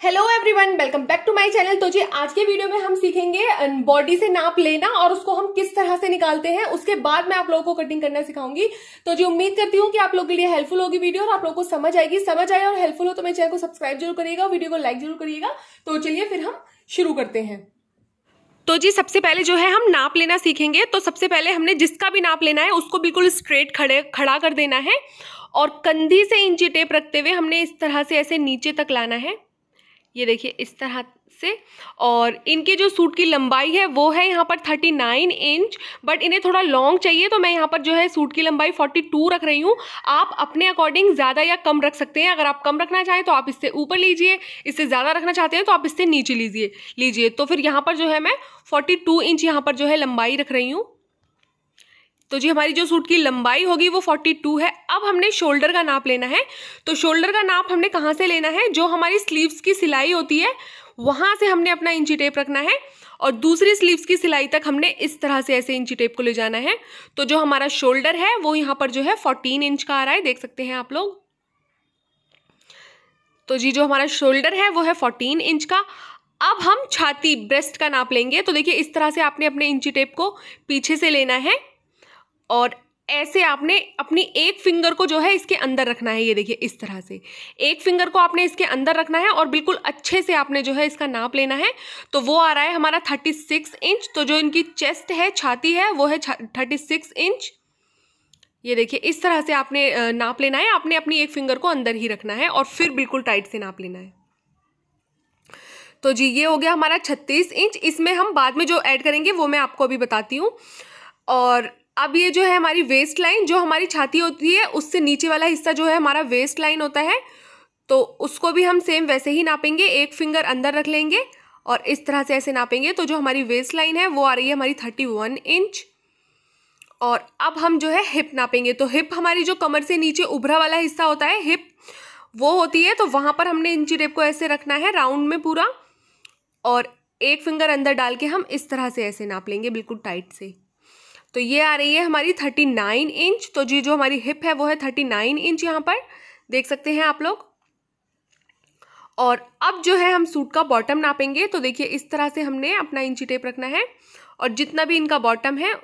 Hello everyone welcome back to my channel तो जी, आज के वीडियो में हम सीखेंगे बॉडी से नाप लेना और उसको हम किस तरह से निकालते हैं। उसके बाद मैं आप लोगों को कटिंग करना सिखाऊँगी। तो जी, उम्मीद करती हूँ कि आप लोगों के लिए हेल्पफुल होगी वीडियो और आप लोगों को समझ आएगी। समझ आए और हेल्पफुल हो तो मेरे चैनल को सब्सक्राइब ज़रूर करिएगा वीडियो को लाइक ज़रूर करिएगा। तो चलिए फिर हम शुरू करते हैं। तो जी, सबसे पहले जो है, हम नाप लेना सीखेंगे। तो सबसे पहले हमने जिसका भी नाप लेना है, उसको बिल्कुल स्ट्रेट खड़े, खड़ा कर देना है। और कंधी से इंची टेप रखते हुए हमने इस तरह से ऐसे नीचे तक लाना है। ये देखिए, इस तरह से। और इनके जो सूट की लंबाई है, वो है यहाँ पर थर्टी नाइन इंच, बट इन्हें थोड़ा लॉन्ग चाहिए तो मैं यहाँ पर जो है सूट की लंबाई फोर्टी टू रख रही हूँ। आप अपने अकॉर्डिंग ज़्यादा या कम रख सकते हैं। अगर आप कम रखना चाहें तो आप इससे ऊपर लीजिए, इससे ज़्यादा रखना चाहते हैं तो आप इससे नीचे लीजिए लीजिए। तो फिर यहाँ पर जो है मैं फोर्टी टू इंच यहाँ पर जो है लंबाई रख रही हूँ। तो जी, हमारी जो सूट की लंबाई होगी वो 42 है। अब हमने शोल्डर का नाप लेना है। तो शोल्डर का नाप हमने कहाँ से लेना है? जो हमारी स्लीव्स की सिलाई होती है, वहाँ से हमने अपना इंची टेप रखना है और दूसरी स्लीव्स की सिलाई तक हमने इस तरह से ऐसे इंची टेप को ले जाना है। तो जो हमारा शोल्डर है, वो यहाँ पर जो है फोर्टीन इंच का आ रहा है, देख सकते हैं आप लोग। तो जी, जो हमारा शोल्डर है, वो है फोर्टीन इंच का। अब हम छाती ब्रेस्ट का नाप लेंगे। तो देखिए, इस तरह से आपने अपने इंची टेप को पीछे से लेना है। और ऐसे आपने अपनी एक फिंगर को जो है इसके अंदर रखना है, ये देखिए, इस तरह से। एक फिंगर को आपने इसके अंदर रखना है और बिल्कुल अच्छे से आपने जो है इसका नाप लेना है। तो वो आ रहा है हमारा थर्टी सिक्स इंच तो जो इनकी चेस्ट है, छाती है, वो है थर्टी सिक्स इंच ये देखिए, इस तरह से आपने नाप लेना है। आपने अपनी एक फिंगर को अंदर ही रखना है और फिर बिल्कुल टाइट से नाप लेना है। तो जी, ये हो गया हमारा छत्तीस इंच इसमें हम बाद में जो ऐड करेंगे, वो मैं आपको अभी बताती हूँ। और अब ये जो है हमारी वेस्ट लाइन जो हमारी छाती होती है, उससे नीचे वाला हिस्सा जो है हमारा वेस्ट लाइन होता है। तो उसको भी हम सेम वैसे ही नापेंगे, एक फिंगर अंदर रख लेंगे और इस तरह से ऐसे नापेंगे। तो जो हमारी वेस्ट लाइन है, वो आ रही है हमारी थर्टी वन इंच और अब हम जो है हिप नापेंगे। तो हिप हमारी जो कमर से नीचे उभरा वाला हिस्सा होता है हिप वो होती है। तो वहाँ पर हमने इंची टेप को ऐसे रखना है राउंड में पूरा। और एक फिंगर अंदर डाल के हम इस तरह से ऐसे नाप लेंगे, बिल्कुल टाइट से। तो ये आ रही है हमारी थर्टी नाइन इंच। तो जी, जो हमारी हिप है, वो है थर्टी नाइन इंच यहाँ पर। देख सकते हैं आप लोग। और अब जो है हम सूट का बॉटम नापेंगे। तो देखिए, इस तरह से हमने अपना इंची टेप रखना है। और जितना भी इनका बॉटम है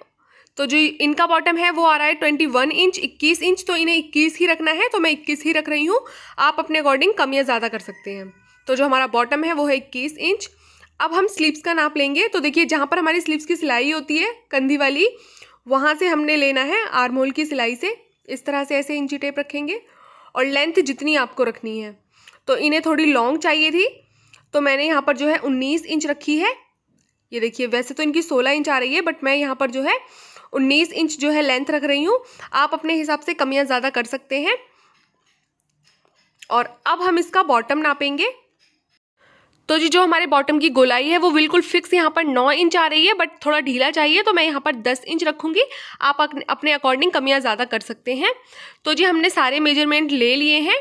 तो जो इनका बॉटम है, वो आ रहा है ट्वेंटी वन इंच, इक्कीस इंच। तो इन्हें इक्कीस ही रखना है। तो मैं इक्कीस ही रख रही हूँ। आप अपने अकॉर्डिंग कम या ज़्यादा कर सकते हैं। तो जो हमारा बॉटम है, वो है इक्कीस इंच। अब हम स्लीव्स का नाप लेंगे। तो देखिए, जहाँ पर हमारी स्लीव्स की सिलाई होती है कंधी वाली, वहाँ से हमने लेना है आर्मोल की सिलाई से। इस तरह से ऐसे इंची टेप रखेंगे और लेंथ जितनी आपको रखनी है। तो इन्हें थोड़ी लॉन्ग चाहिए थी। तो मैंने यहाँ पर जो है उन्नीस इंच रखी है। ये देखिए, वैसे तो इनकी सोलह इंच आ रही है बट मैं यहाँ पर जो है उन्नीस इंच जो है लेंथ रख रही हूँ। आप अपने हिसाब से कमियाँ ज़्यादा कर सकते हैं। और अब हम इसका बॉटम नापेंगे। तो जी, जो हमारे बॉटम की गोलाई है, वो बिल्कुल फिक्स यहाँ पर नौ इंच आ रही है बट थोड़ा ढीला चाहिए तो मैं यहाँ पर दस इंच रखूँगी। आप अपने अकॉर्डिंग कमियाँ ज़्यादा कर सकते हैं। तो जी, हमने सारे मेज़रमेंट ले लिए हैं।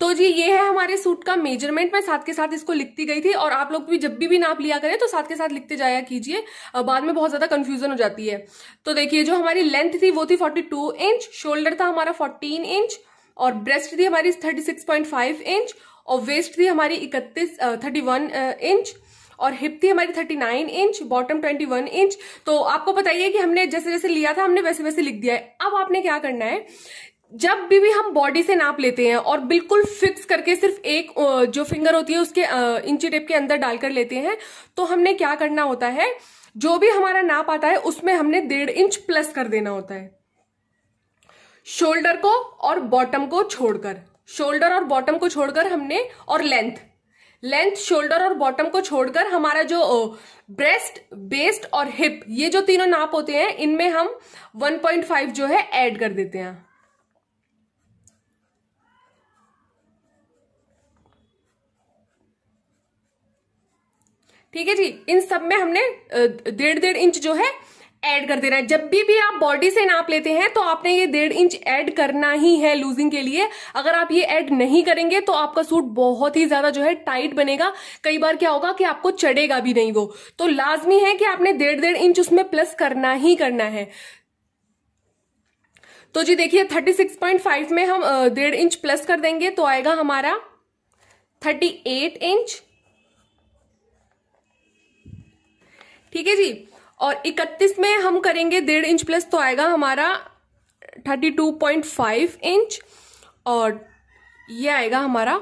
तो जी, ये है हमारे सूट का मेज़रमेंट मैं साथ के साथ इसको लिखती गई थी, और आप लोग भी जब भी भी नाप लिया करें तो साथ के साथ लिखते जाया कीजिए। बाद में बहुत ज़्यादा कंफ्यूजन हो जाती है। तो देखिए, जो हमारी लेंथ थी, वो थी 42 इंच शोल्डर था हमारा 14 इंच और ब्रेस्ट थी हमारी 36.5 इंच और वेस्ट थी हमारी इकतीस थर्टी वन इंच और हिप थी हमारी thirty nine inch bottom twenty one inch तो आपको बताइए कि हमने जैसे जैसे लिया था, हमने वैसे वैसे लिख दिया है। अब आपने क्या करना है? जब भी भी हम बॉडी से नाप लेते हैं और बिल्कुल फिक्स करके सिर्फ़ एक जो फिंगर होती है, उसके इंची टेप के अंदर डालकर लेते हैं तो हमने क्या करना होता है? जो भी हमारा नाप आता है, उसमें हमने डेढ़ इंच प्लस कर देना होता है। शोल्डर को और बॉटम को छोड़कर। शोल्डर और बॉटम को छोड़कर हमने और लेंथ। लेंथ, शोल्डर और बॉटम को छोड़कर हमारा जो ब्रेस्ट, बेस्ट और हिप, ये जो तीनों नाप होते हैं, इनमें हम 1.5 जो है ऐड कर देते हैं। ठीक है जी? इन सब में हमने डेढ़ डेढ़ इंच जो है ऐड कर देना है। जब भी भी आप बॉडी से नाप लेते हैं तो आपने ये डेढ़ इंच ऐड करना ही है लूजिंग के लिए। अगर आप ये ऐड नहीं करेंगे तो आपका सूट बहुत ही ज़्यादा जो है टाइट बनेगा। कई बार क्या होगा कि आपको चढ़ेगा भी नहीं वो। तो लाजमी है कि आपने डेढ़ डेढ़ इंच उसमें प्लस करना ही करना है। तो जी देखिए 36.5 में हम डेढ़ इंच प्लस कर देंगे तो आएगा हमारा थर्टी एट इंच ठीक है जी? और इकतीस में हम करेंगे डेढ़ इंच प्लस तो आएगा हमारा thirty two point five inch और ये आएगा हमारा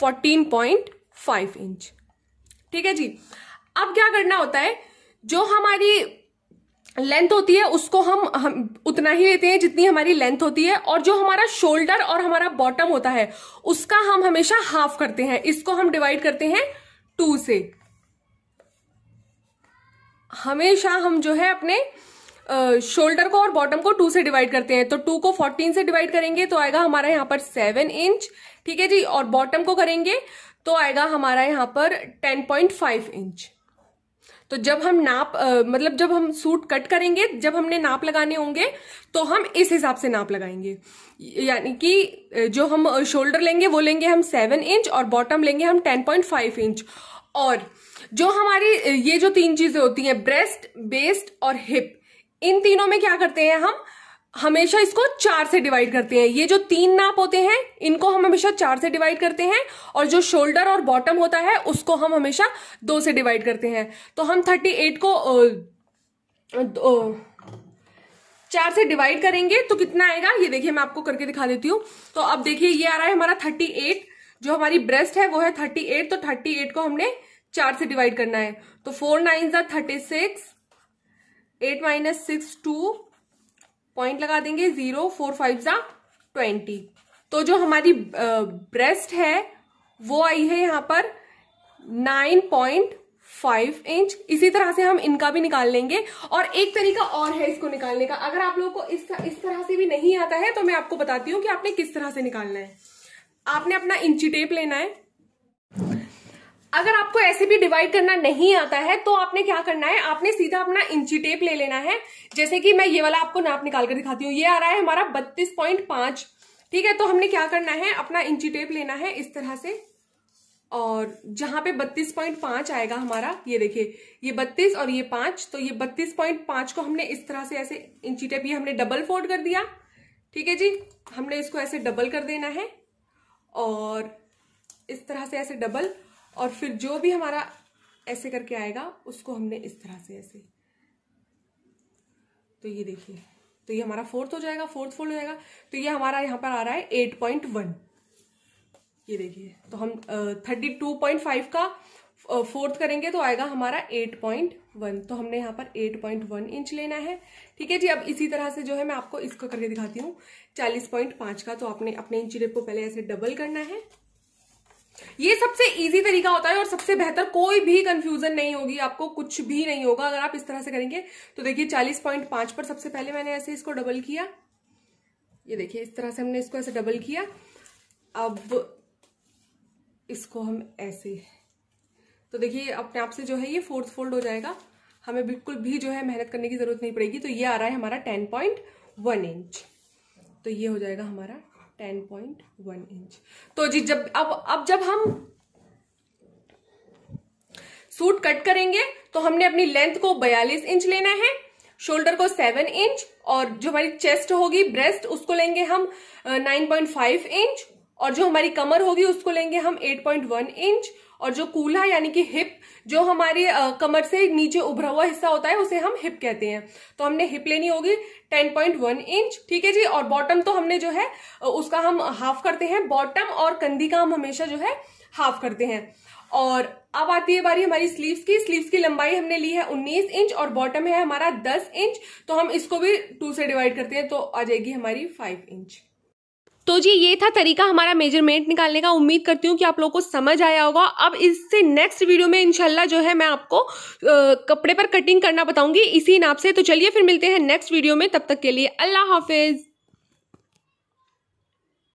फोर्टीन पॉइंट फाइव इंच। ठीक है जी? अब क्या करना होता है? जो हमारी लेंथ होती है, उसको हम हम उतना ही लेते हैं जितनी हमारी लेंथ होती है और जो हमारा शोल्डर और हमारा बॉटम होता है, उसका हम हमेशा हाफ़ करते हैं। इसको हम डिवाइड करते हैं टू से। हमेशा हम जो है अपने शोल्डर को और बॉटम को टू से डिवाइड करते हैं। तो टू को फोर्टीन से डिवाइड करेंगे तो आएगा हमारा यहाँ पर सेवन इंच ठीक है जी? और बॉटम को करेंगे तो आएगा हमारा यहाँ पर टेन पॉइंट फाइव इंच तो जब हम नाप आ, मतलब जब हम सूट कट करेंगे जब हमने नाप लगाने होंगे तो हम इस हिसाब से नाप लगाएँगे। यानी कि जो हम शोल्डर लेंगे वो लेंगे हम सेवन इंच और बॉटम लेंगे हम टेन पॉइंट फाइव इंच और जो हमारी ये जो तीन चीज़ें होती हैं ब्रेस्ट बेस्ट और हिप इन तीनों में क्या करते हैं हम? हमेशा इसको चार से डिवाइड करते हैं। ये जो तीन नाप होते हैं इनको हम हमेशा चार से डिवाइड करते हैं और जो शोल्डर और बॉटम होता है उसको हम हमेशा दो से डिवाइड करते हैं। तो हम थर्टी एट को ओ, ओ, चार से डिवाइड करेंगे तो कितना आएगा? ये देखिए मैं आपको करके दिखा देती हूँ। तो अब देखिए ये आ रहा है हमारा थर्टी एट जो हमारी ब्रेस्ट है, वो है थर्टी एट तो थर्टी एट को हमने चार से डिवाइड करना है। तो फोर नाइन ज़ा thirty six eight minus six two point लगा देंगे ज़ीरो फोर फाइव ज़ा ट्वेंटी तो जो हमारी ब्रेस्ट है, वो आई है यहाँ पर नाइन पॉइंट फाइव इंच इसी तरह से हम इनका भी निकाल लेंगे। और एक तरीका और है इसको निकालने का। अगर आप लोगों को इस इस तरह से भी नहीं आता है तो मैं आपको बताती हूँ कि आपने किस तरह से निकालना है। आपने अपना इंची टेप लेना है। अगर आपको ऐसे भी डिवाइड करना नहीं आता है तो आपने क्या करना है? आपने सीधा अपना इंची टेप ले लेना है। जैसे कि मैं ये वाला आपको नाप निकाल कर दिखाती हूँ। ये आ रहा है हमारा बत्तीस पॉइंट पाँच। ठीक है तो हमने क्या करना है? अपना इंची टेप लेना है इस तरह से। और जहाँ पे बत्तीस पॉइंट पाँच आएगा हमारा, ये देखिए, ये बत्तीस और ये पाँच तो ये बत्तीस पॉइंट पाँच को हमने इस तरह से ऐसे इंची टेप, ये हमने डबल फोल्ड कर दिया। ठीक है जी, हमने इसको ऐसे डबल कर देना है। और इस तरह से ऐसे डबल और फिर जो भी हमारा ऐसे करके आएगा, उसको हमने इस तरह से ऐसे। तो ये देखिए तो ये हमारा फोर्थ हो जाएगा फोर्थ फोल्ड हो जाएगा। तो ये हमारा यहाँ पर आ रहा है एट पॉइंट वन ये देखिए तो हम थर्टी टू पॉइंट फाइव का फोर्थ करेंगे तो आएगा हमारा एट पॉइंट वन तो हमने यहाँ पर एट पॉइंट वन इंच लेना है। ठीक है जी, अब इसी तरह से जो है मैं आपको इसको करके दिखाती हूँ। चालीस पॉइंट पाँच का तो आपने अपने इंची टेप को पहले ऐसे डबल करना है। ये सबसे इजी तरीका होता है और सबसे बेहतर कोई भी कंफ्यूजन नहीं होगी, आपको कुछ भी नहीं होगा अगर आप इस तरह से करेंगे। तो देखिए, चालीस पॉइंट पाँच पर सबसे पहले मैंने ऐसे इसको डबल किया। ये देखिए, इस तरह से हमने इसको ऐसे डबल किया। अब इसको हम ऐसे तो देखिए, अपने आप से जो है ये फोर्थ फोल्ड हो जाएगा। हमें बिल्कुल भी जो है मेहनत करने की ज़रूरत नहीं पड़ेगी। तो ये आ रहा है हमारा टेन पॉइंट वन इंच। तो ये हो जाएगा हमारा टेन पॉइंट वन इंच। तो जी, जब, अब अब जब हम सूट कट करेंगे तो हमने अपनी लेंथ को बयालीस इंच लेना है, शोल्डर को सेवन इंच, और जो हमारी चेस्ट होगी, ब्रेस्ट, उसको लेंगे हम नाइन पॉइंट फाइव इंच, और जो हमारी कमर होगी, उसको लेंगे हम एट पॉइंट वन इंच और जो कूल्हा यानी कि हिप, जो हमारी कमर से नीचे उभरा हुआ हिस्सा होता है, उसे हम हिप कहते हैं। तो हमने हिप लेनी होगी 10.1 इंच ठीक है जी? और बॉटम तो हमने जो है उसका हम हाफ़ करते हैं। बॉटम और कंदी का हम हमेशा जो है हाफ़ करते हैं। और अब आती है बारी हमारी स्लीव्स की। स्लीव्स की लंबाई हमने ली है 19 इंच और बॉटम है हमारा 10 इंच तो हम इसको भी टू से डिवाइड करते हैं तो आ जाएगी हमारी 5 इंच तो जी ये था तरीका हमारा मेज़रमेंट निकालने का। उम्मीद करती हूँ कि आप लोगों को समझ आया होगा। अब इससे नेक्स्ट वीडियो में इनशाला जो है मैं आपको आ, कपड़े पर कटिंग करना बताऊँगी इसी नाप से। तो चलिए फिर मिलते हैं नेक्स्ट वीडियो में। तब तक के लिए अल्लाह हाफिज़।